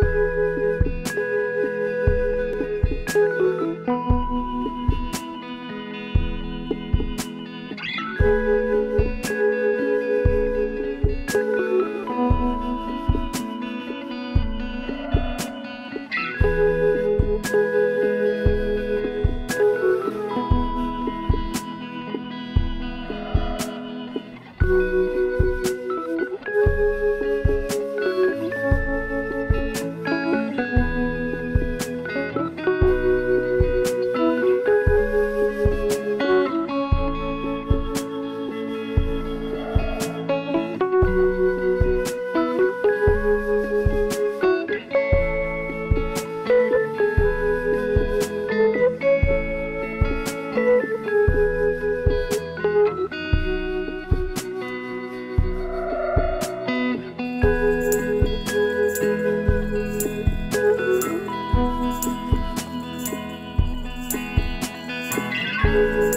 Música Bye.